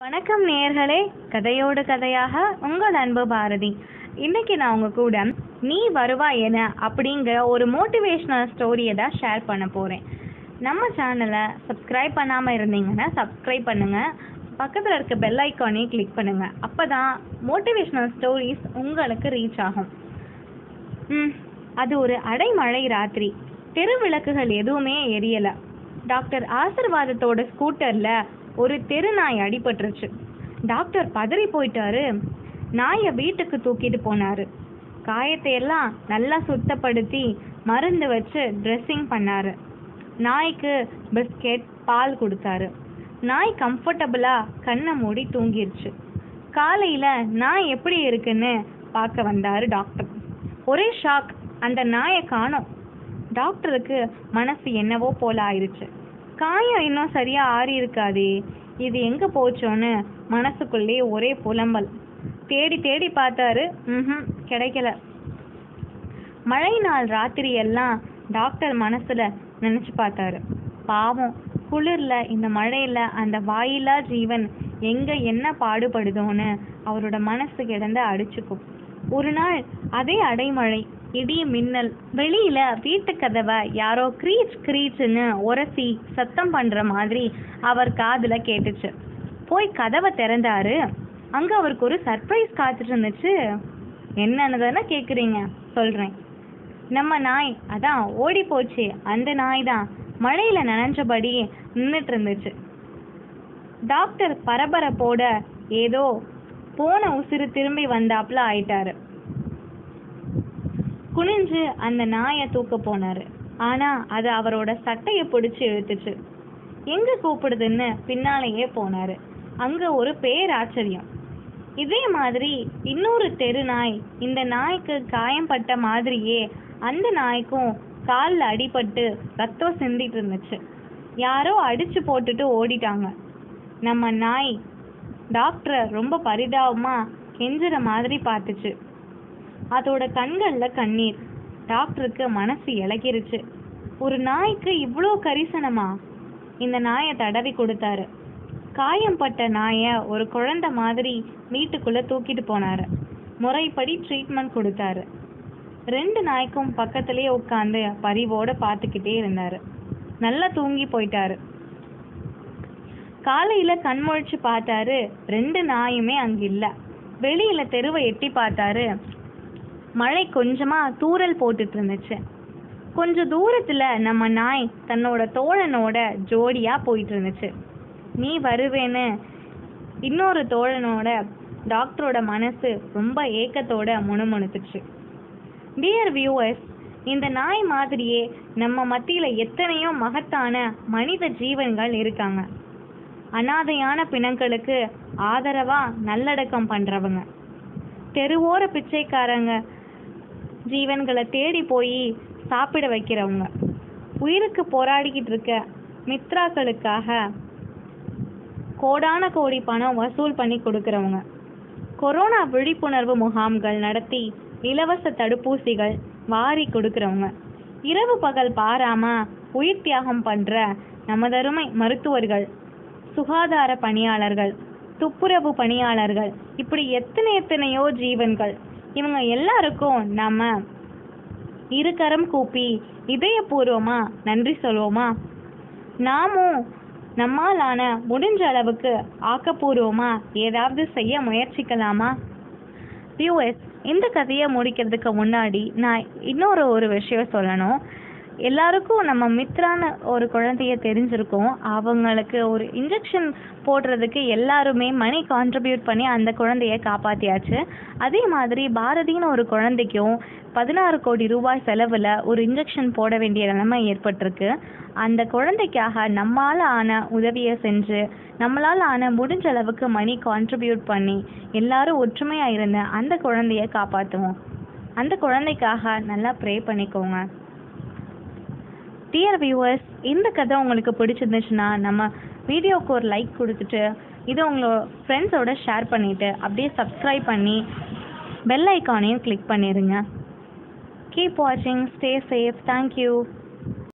வணக்கம் நேர்களே கதையோடு கதையாக உங்கள் அன்பு பாரதி. இன்னைக்கு நான் உங்க கூட நீ வருவாய் என அப்படிங்கிற ஒரு மோட்டிவேஷ்னல் ஸ்டோரியை தான் ஷேர் பண்ண போகிறேன் நம்ம சேனலை சப்ஸ்கிரைப் பண்ணாமல் இருந்தீங்கன்னா சப்ஸ்கிரைப் பண்ணுங்கள் பக்கத்தில் இருக்க பெல் ஐக்கானே கிளிக் பண்ணுங்கள் அப்போ தான் மோட்டிவேஷ்னல் ஸ்டோரிஸ் உங்களுக்கு ரீச் ஆகும். ம் அது ஒரு அடைமழை ராத்திரி. தெரு விளக்குகள் எதுவுமே எரியலை. டாக்டர் ஆசிர்வாதத்தோட ஸ்கூட்டரில் ஒரு தெரு நாய் அடிபட்டுருச்சு. டாக்டர் பதறி போயிட்டாரு. நாயை வீட்டுக்கு தூக்கிட்டு போனாரு. காயத்தை எல்லாம் நல்லா சுத்தப்படுத்தி மருந்து வச்சு ட்ரெஸ்ஸிங் பண்ணாரு. நாய்க்கு பிஸ்கெட் பால் கொடுத்தாரு. நாய் கம்ஃபர்டபுளாக கண்ணை மூடி தூங்கிருச்சு. காலையில நாய் எப்படி இருக்குன்னு பார்க்க வந்தாரு டாக்டர். ஒரே ஷாக் அந்த நாயை காணோம். டாக்டருக்கு மனசு என்னவோ போல ஆயிடுச்சு காயம் இன்னும் சரியா ஆறி இருக்காதே. இது எங்க போச்சோன்னு மனசுக்குள்ளே ஒரே புலம்பல். தேடி தேடி பார்த்தாரு ம் கிடைக்கல. மழை நாள் ராத்திரி எல்லாம் டாக்டர் மனசுல நினைச்சு பார்த்தாரு. பாவம் குளிர்ல இந்த மழையில அந்த வாயிலா ஜீவன் எங்க என்ன பாடுபடுதோன்னு அவரோட மனசு கிடந்து அடிச்சுக்கும். ஒரு நாள் அதே அடைமழை இடி மின்னல் வெளியில வீட்டு கதவை யாரோ க்ரீச் கிரீச்னு உரசி சத்தம் பண்ற மாதிரி அவர் காதுல கேட்டுச்சு. போய் கதவை திறந்தாரு. அங்க அவருக்கு ஒரு சர்ப்ரைஸ் காத்துட்டு இருந்துச்சு. என்னன்னு தானே கேக்குறீங்க? சொல்றேன். நம்ம நாய் அதான் ஓடி போச்சு. அந்த நாய் தான் மழையில நனைஞ்சபடி நின்னுட்டு இருந்துச்சு. டாக்டர் பரபரப்போட ஏதோ போன உசுறு திரும்பி வந்தாப்புல ஆயிட்டாரு. குனிஞ்சு அந்த நாயை தூக்க போனாரு. ஆனா அது அவரோட சட்டைய பிடிச்சு இழுத்துச்சு. எங்க கூப்பிடுதுன்னு பின்னாலேயே போனாரு. அங்க ஒரு பேராச்சரியம். இதே மாதிரி இன்னொரு தெரு நாய் இந்த நாய்க்கு காயம்பட்ட மாதிரியே அந்த நாய்க்கும் கால்ல அடிபட்டு ரத்தம் சிந்திட்டு இருந்துச்சு. யாரோ அடிச்சு போட்டுட்டு ஓடிட்டாங்க. நம்ம நாய் டாக்டரை ரொம்ப பரிதாபமாக கெஞ்சுற மாதிரி பார்த்துச்சு. அதோட கண்களில் கண்ணீர். டாக்டருக்கு மனசு இளகிருச்சு ஒரு நாய்க்கு இவ்வளோ கரிசனமா? இந்த நாயை தடவி கொடுத்தாரு. காயம்பட்ட நாயை ஒரு குழந்தை மாதிரி வீட்டுக்குள்ளே தூக்கிட்டு போனாரு. முறைப்படி ட்ரீட்மெண்ட் கொடுத்தாரு. ரெண்டு நாய்க்கும் பக்கத்துலேயே உட்காந்து பரிவோட பார்த்துக்கிட்டே இருந்தார். நல்லா தூங்கி போயிட்டாரு. காலையில கண்முழிச்சு பார்த்தாரு. ரெண்டு நாயுமே அங்க இல்ல வெளியில தெருவை எட்டி பார்த்தாரு. மழை கொஞ்சமா தூறல் போட்டுட்டு இருந்துச்சு. கொஞ்ச தூரத்துல நம்ம நாய் தன்னோட தோழனோட ஜோடியா போயிட்டு இருந்துச்சு. நீ வருவேன்னு. இன்னொரு தோழனோட டாக்டரோட மனசு ரொம்ப ஏக்கத்தோட முணுமுணுத்துச்சு. டியர் வியூவர்ஸ் இந்த நாய் மாதிரியே நம்ம மத்தியில எத்தனையோ மகத்தான மனித ஜீவன்கள் இருக்காங்க. அனாதையான பிணங்களுக்கு ஆதரவா நல்லடக்கம் பண்றவங்க. தெருவோர பிச்சைக்காரங்க ஜீவன்களை தேடி போய் சாப்பிட வைக்கிறவங்க. உயிருக்கு போராடிக்கிட்டு இருக்க மித்ராக்களுக்காக கோடான கோடி பணம் வசூல் பண்ணி கொடுக்கறவங்க. கொரோனா விழிப்புணர்வு முகாம்கள் நடத்தி இலவச தடுப்பூசிகள் வாரி கொடுக்கறவங்க. இரவு பகல் பாராம உயிர் தியாகம் பண்ற நமதருமை மருத்துவர்கள். சுகாதார பணியாளர்கள் துப்புரவு பணியாளர்கள் இப்படி எத்தனை எத்தனையோ ஜீவன்கள். இவங்க எல்லாருக்கும் நாம இருகரம் கூப்பி இதயபூர்வமா நன்றி சொல்வோமா? நாமும் நம்மாலான முடிஞ்ச அளவுக்கு ஆக்கப்பூர்வமா ஏதாவது செய்ய முயற்சிக்கலாமா? வியூஎஸ் இந்த கதையை முடிக்கிறதுக்கு முன்னாடி நான் இன்னொரு ஒரு விஷயம் சொல்லணும். எல்லாருக்கும் நம்ம மித்ரான ஒரு குழந்தைய தெரிஞ்சிருக்கும். அவங்களுக்கு ஒரு இன்ஜெக்ஷன் போடுறதுக்கு எல்லாருமே மணி கான்ட்ரிபியூட் பண்ணி அந்த குழந்தைய காப்பாற்றியாச்சு அதே மாதிரி பாரதின்னு ஒரு குழந்தைக்கும் பதினாறு கோடி ரூபாய் செலவில் ஒரு இன்ஜெக்ஷன் போட வேண்டிய நிலைமை ஏற்பட்டிருக்கு. அந்த குழந்தைக்காக நம்மளால் ஆன உதவியை செஞ்சு நம்மளால் ஆன முடிஞ்ச அளவுக்கு மணி கான்ட்ரிபியூட் பண்ணி எல்லாரும் ஒற்றுமையாக இருந்து அந்த குழந்தைய காப்பாற்றுவோம் அந்த குழந்தைக்காக நல்லா ப்ரே பண்ணிக்கோங்க. டியர் வியூவர்ஸ் இந்த கதை உங்களுக்கு பிடிச்சிருந்துச்சுன்னா நம்ம வீடியோவுக்கு ஒரு லைக் கொடுத்துட்டு இதை உங்களோட ஃப்ரெண்ட்ஸோட ஷேர் பண்ணிவிட்டு அப்படியே சப்ஸ்கிரைப் பண்ணி பெல் ஐக்கானையும் கிளிக் பண்ணிடுங்க கீப் வாட்சிங் ஸ்டே சேஃப் தேங்க்யூ